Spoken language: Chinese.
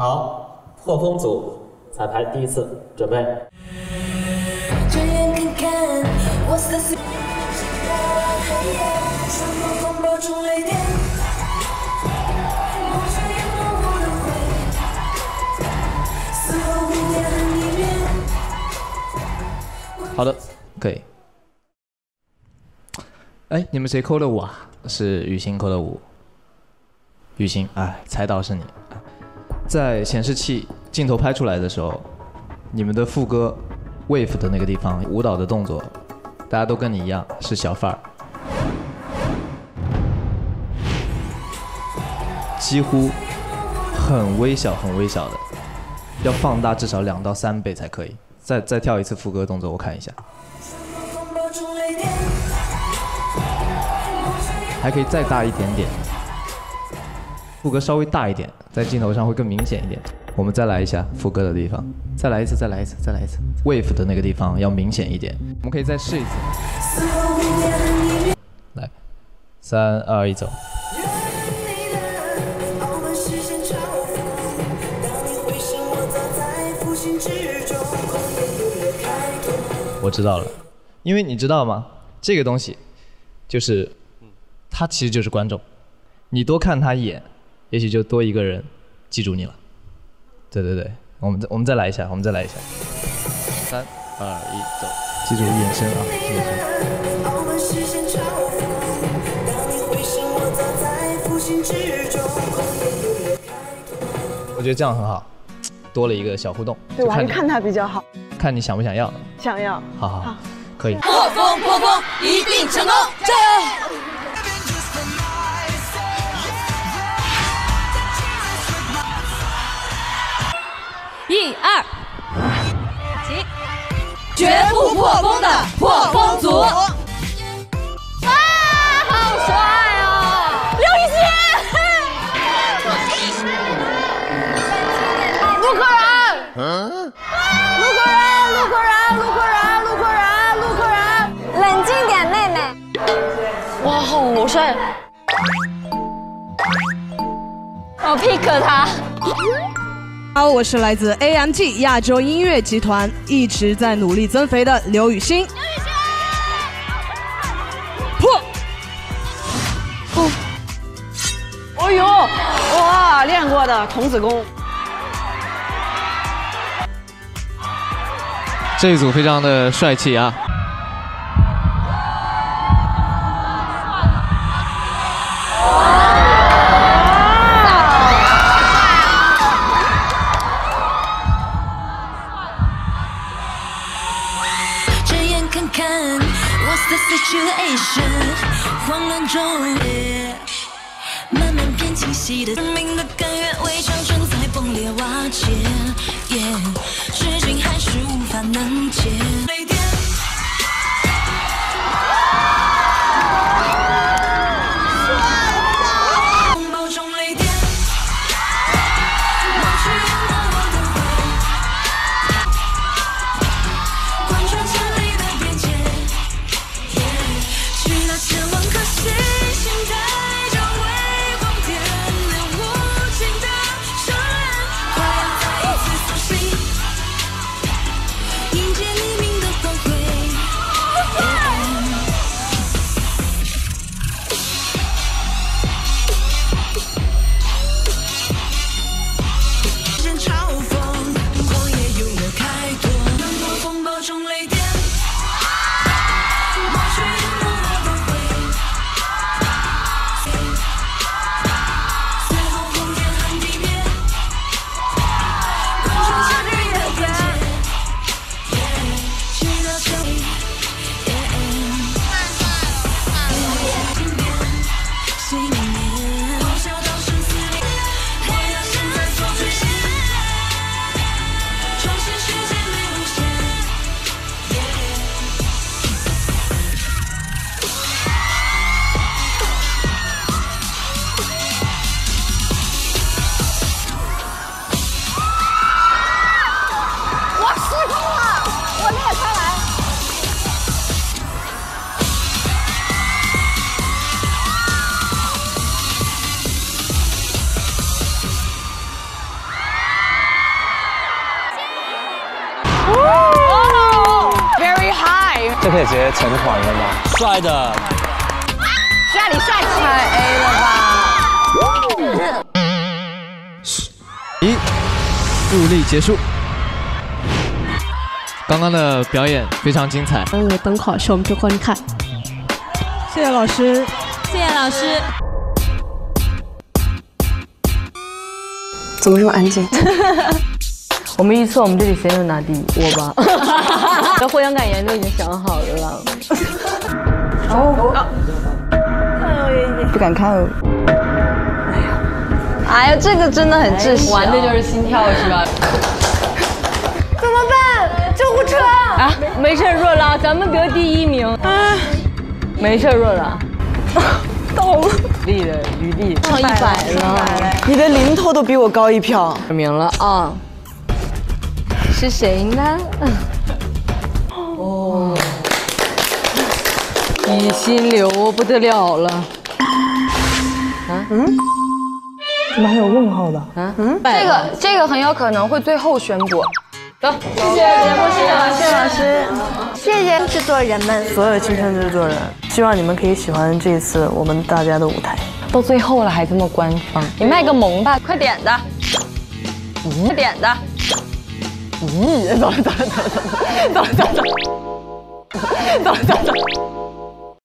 好，破风组彩排第一次，准备。好的，可以。哎，你们谁扣的五啊？是雨欣扣的五。雨欣，哎，猜到是你。在显示器镜头拍出来的时候，你们的副歌 wave 的那个地方舞蹈的动作，大家都跟你一样是小范儿，几乎很微小很微小的，要放大至少两到三倍才可以。再再跳一次副歌动作，我看一下，还可以再大一点点，副歌稍微大一点，在镜头上会更明显一点。我们再来一下副歌的地方，再来一次，再来一次，再来一次，wave 的那个地方要明显一点。我们可以再试一次，来，三二一，走。我，知道了，因为你知道吗？这个东西就是，他其实就是观众，你多看他一眼，也许就多一个人记住你了。对对对，我们再我们再来一下，我们再来一下，三二一，走，记住眼神啊，眼神。我觉得这样很好，多了一个小互动。对，我还是看他比较好，看你想不想要。想要。好好好，可以。破风破风，一定成功！加油！一二，起！绝不破风的破风族。哇，好帅哦！刘雨欣，陆可燃，陆可燃，陆可燃，陆可燃，陆可燃，陆可燃，冷静点，妹妹。哇，好帅！我 pick 他。好，我是来自 AMG 亚洲音乐集团，一直在努力增肥的刘雨欣。破，哎呦，哇，练过的童子功，这一组非常的帅气啊！看，What's the situation？慌乱中，慢慢变清晰的生命的根源，围墙正在崩裂瓦解，Yeah 是可以直接成团了吗？帅的，帅里帅气，太 A 了吧？一，助力结束。刚刚的表演非常精彩，我等会儿是我们这观看。谢谢老师，谢谢老师。怎么这么安静？我们预测我们这里谁能拿第一？我吧。这获奖感言都已经想好了。哦，不敢看哦。哎呀，这个真的很窒息、玩的就是心跳是吧？怎么办？救护车！啊，没事，若拉，咱们得第一名。啊，没事，若拉。到了，力的余力上一百了，你的零头都比我高一票。名了啊！是谁呢？哦，你心流不得了了。啊？嗯？怎么还有问号的？啊？嗯，这这个这个很有可能会最后宣布。走，谢谢节目，谢谢老师，老师，谢谢制作人们，所有青春制作人，希望你们可以喜欢这次我们大家的舞台。到最后了还这么官方，你卖个萌吧，快点的，快点的。咦，走了走了走了走了走了走了走了走了走了。